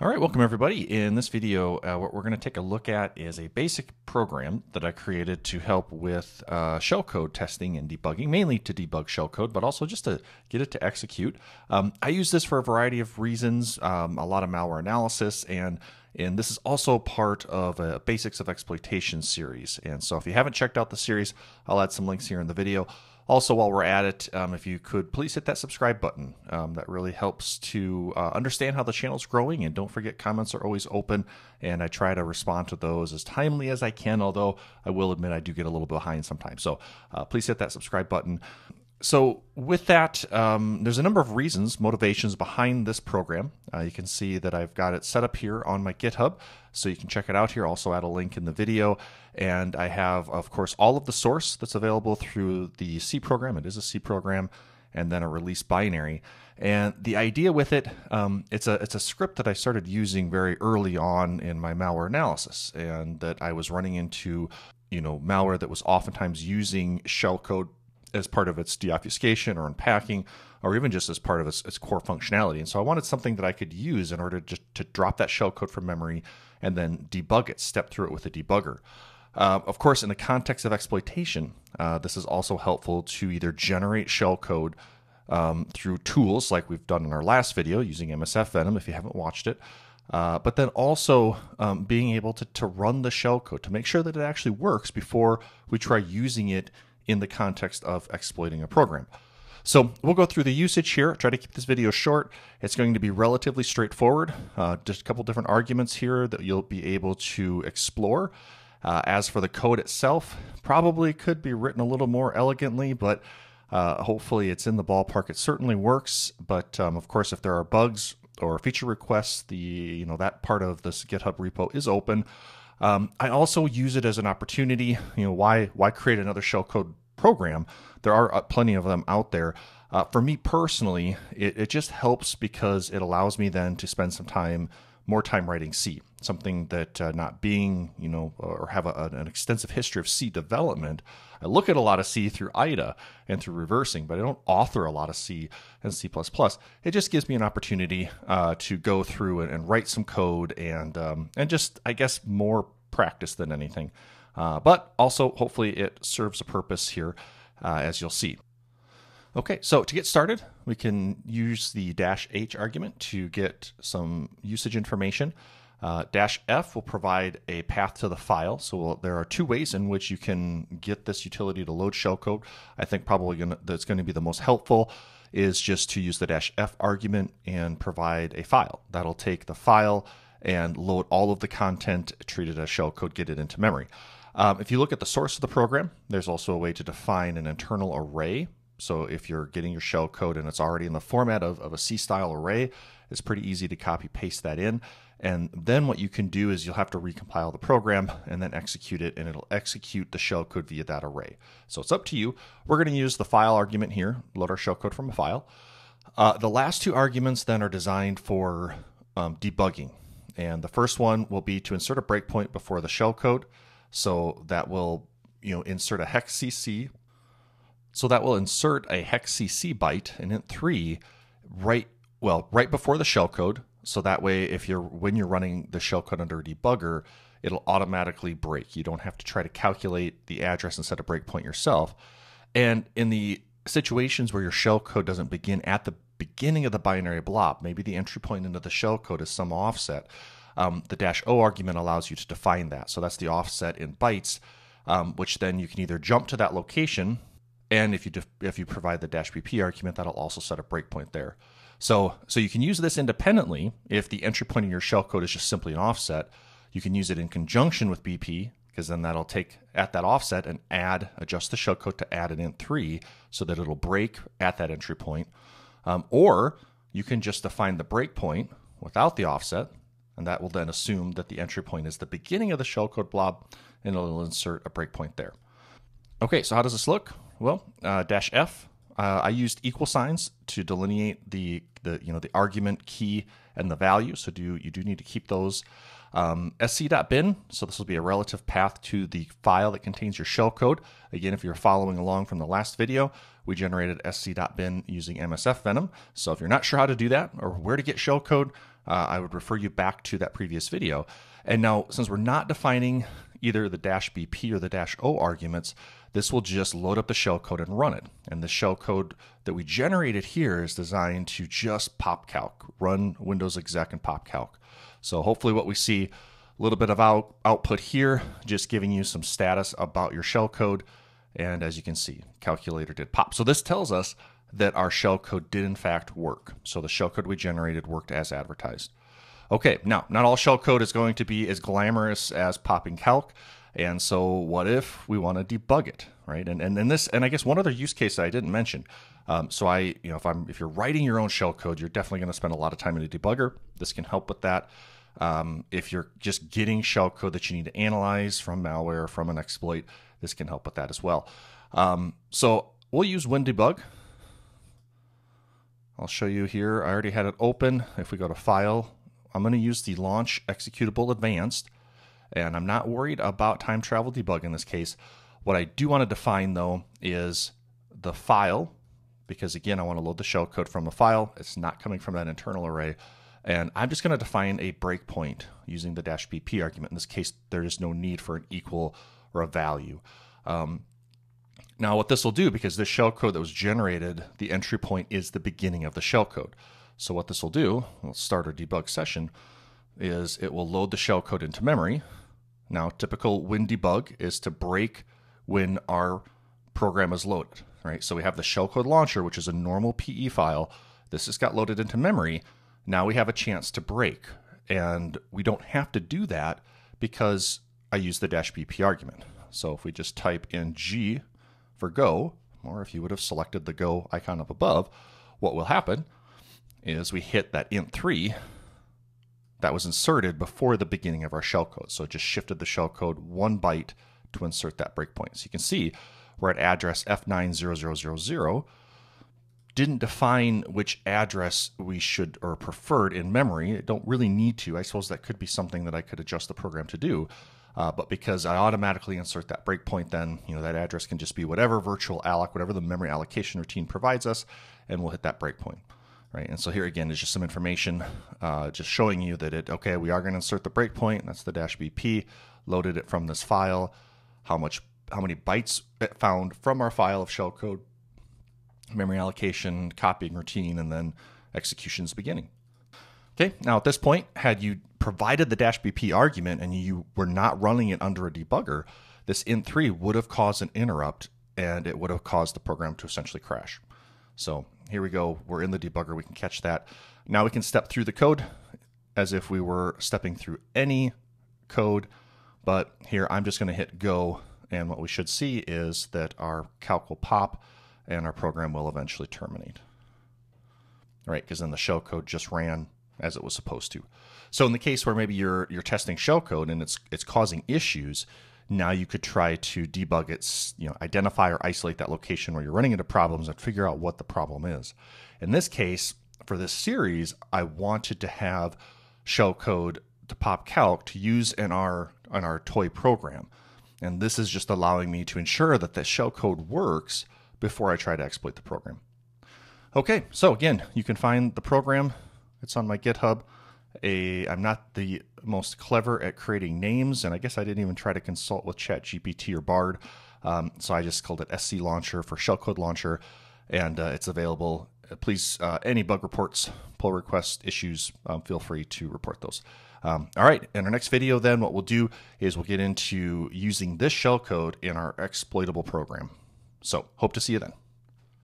All right, welcome everybody. In this video, uh, what we're going to take a look at is a basic program that I created to help with uh, shellcode testing and debugging, mainly to debug shellcode, but also just to get it to execute. Um, I use this for a variety of reasons, um, a lot of malware analysis, and and this is also part of a Basics of Exploitation series. And so if you haven't checked out the series, I'll add some links here in the video. Also, while we're at it, um, if you could please hit that subscribe button. Um, that really helps to uh, understand how the channel is growing. And don't forget, comments are always open, and I try to respond to those as timely as I can, although I will admit I do get a little behind sometimes. So uh, please hit that subscribe button. So, with that, um, there's a number of reasons, motivations behind this program. Uh, you can see that I've got it set up here on my GitHub, so you can check it out here. Also, add a link in the video. And I have, of course, all of the source that's available through the C program. It is a C program, and then a release binary. And the idea with it, um, it's a it's a script that I started using very early on in my malware analysis, and that I was running into, you know, malware that was oftentimes using shellcode as part of its deobfuscation or unpacking, or even just as part of its, its, core functionality. And so I wanted something that I could use in order to, to drop that shellcode from memory and then debug it, step through it with a debugger. Uh, of course, in the context of exploitation, uh, this is also helpful to either generate shellcode um, through tools like we've done in our last video using MSF Venom if you haven't watched it. Uh, but then also um, being able to, to run the shellcode to make sure that it actually works before we try using it in the context of exploiting a program. So we'll go through the usage here. Try to keep this video short. It's going to be relatively straightforward. Uh, just a couple different arguments here that you'll be able to explore. Uh, as for the code itself, probably could be written a little more elegantly, but uh, hopefully it's in the ballpark. It certainly works, but um, of course, if there are bugs or feature requests, the you know that part of this GitHub repo is open. Um, I also use it as an opportunity. You know, why why create another shellcode program? There are uh, plenty of them out there. Uh, for me personally, it, it just helps because it allows me then to spend some time more time writing C, something that uh, not being, you know, or have a, an extensive history of C development. I look at a lot of C through IDA and through reversing, but I don't author a lot of C and C++. It just gives me an opportunity uh, to go through and, and, write some code and um, and just, I guess, more practice than anything. Uh, but also, hopefully, it serves a purpose here, uh, as you'll see. Okay, so to get started, we can use the dash H argument to get some usage information. Uh, dash F will provide a path to the file. So we'll, there are two ways in which you can get this utility to load shellcode. I think probably gonna, that's going to be the most helpful is just to use the dash F argument and provide a file. That'll take the file and load all of the content, treat it as shellcode, get it into memory. Um, if you look at the source of the program, there's also a way to define an internal array so if you're getting your shell code and it's already in the format of, of a C style array, it's pretty easy to copy paste that in. And then what you can do is you'll have to recompile the program and then execute it, and it'll execute the shell code via that array. So it's up to you. We're going to use the file argument here, load our shell code from a file. Uh, the last two arguments then are designed for um, debugging. And the first one will be to insert a breakpoint before the shell code. So that will you know insert a hex CC so that will insert a hex CC byte in int3 right well right before the shellcode. So that way, if you're when you're running the shellcode under a debugger, it'll automatically break. You don't have to try to calculate the address and set a breakpoint yourself. And in the situations where your shellcode doesn't begin at the beginning of the binary blob, maybe the entry point into the shellcode is some offset. Um, the dash O argument allows you to define that. So that's the offset in bytes, um, which then you can either jump to that location and if you def- if you provide the dash BP argument, that'll also set a breakpoint there. So so you can use this independently if the entry point in your shellcode is just simply an offset. You can use it in conjunction with BP because then that'll take at that offset and add adjust the shellcode to add an int3 so that it'll break at that entry point. Um, or you can just define the breakpoint without the offset, and that will then assume that the entry point is the beginning of the shellcode blob, and it'll insert a breakpoint there. Okay, so how does this look? Well, uh, dash F. Uh, I used equal signs to delineate the, the you know the argument key and the value. So do you do need to keep those. Um, sc.bin. So this will be a relative path to the file that contains your shellcode. Again, if you're following along from the last video, we generated sc.bin using MSF Venom. So if you're not sure how to do that or where to get shellcode, uh, I would refer you back to that previous video. And now, since we're not defining either the dash BP or the dash O arguments, this will just load up the shellcode and run it. And the shellcode that we generated here is designed to just pop calc, run Windows exec and pop calc. So hopefully what we see, a little bit of out, output here, just giving you some status about your shellcode. And as you can see, calculator did pop. So this tells us that our shellcode did in fact work. So the shellcode we generated worked as advertised. Okay, now, not all shellcode is going to be as glamorous as popping calc. And so what if we want to debug it, right? And, and, and this, and I guess one other use case I didn't mention. Um, so I, you know, if I'm, if you're writing your own shellcode, you're definitely going to spend a lot of time in a debugger. This can help with that. Um, if you're just getting shellcode that you need to analyze from malware, from an exploit, this can help with that as well. Um, so we'll use WinDebug. I'll show you here. I already had it open. If we go to File, I'm going to use the Launch Executable Advanced, and I'm not worried about time travel debug in this case. What I do want to define though is the file, because again, I want to load the shellcode from a file. It's not coming from that internal array. And I'm just going to define a breakpoint using the dash BP argument. In this case, there is no need for an equal or a value. Um, now, what this will do, because this shellcode that was generated, the entry point is the beginning of the shellcode. So what this will do, we'll start our debug session, is it will load the shellcode into memory. Now, typical WinDebug is to break when our program is loaded, right? So we have the shellcode launcher, which is a normal PE file. This has got loaded into memory. Now we have a chance to break, and we don't have to do that because I use the dash BP argument. So if we just type in G for go, or if you would have selected the go icon up above, what will happen is we hit that int3 that was inserted before the beginning of our shellcode. So it just shifted the shellcode one byte to insert that breakpoint. So you can see we're at address F90000, didn't define which address we should or preferred in memory. I don't really need to. I suppose that could be something that I could adjust the program to do. Uh, but because I automatically insert that breakpoint, then you know that address can just be whatever virtual alloc, whatever the memory allocation routine provides us, and we'll hit that breakpoint right? And so here again is just some information, uh, just showing you that it, okay, we are going to insert the breakpoint. That's the dash BP, loaded it from this file, how much, how many bytes it found from our file of shellcode, memory allocation, copying routine, and then executions beginning. Okay, now at this point, had you provided the dash BP argument and you were not running it under a debugger, this int3 would have caused an interrupt and it would have caused the program to essentially crash. So here we go. We're in the debugger. We can catch that. Now we can step through the code as if we were stepping through any code. But here I'm just going to hit go. And what we should see is that our calc will pop and our program will eventually terminate. All right, because then the shell code just ran as it was supposed to. So in the case where maybe you're you're testing shellcode and it's it's causing issues, now you could try to debug it, you know, identify or isolate that location where you're running into problems and figure out what the problem is. In this case, for this series, I wanted to have shellcode to pop calc to use in our in our toy program. And this is just allowing me to ensure that the shellcode works before I try to exploit the program. Okay, so again, you can find the program. It's on my GitHub a I'm not the most clever at creating names, and I guess I didn't even try to consult with ChatGPT or Bard. Um, so I just called it SC Launcher for Shellcode Launcher, and uh, it's available. Uh, please, uh, any bug reports, pull requests, issues, um, feel free to report those. Um, all right, in our next video, then, what we'll do is we'll get into using this shellcode in our exploitable program. So, hope to see you then.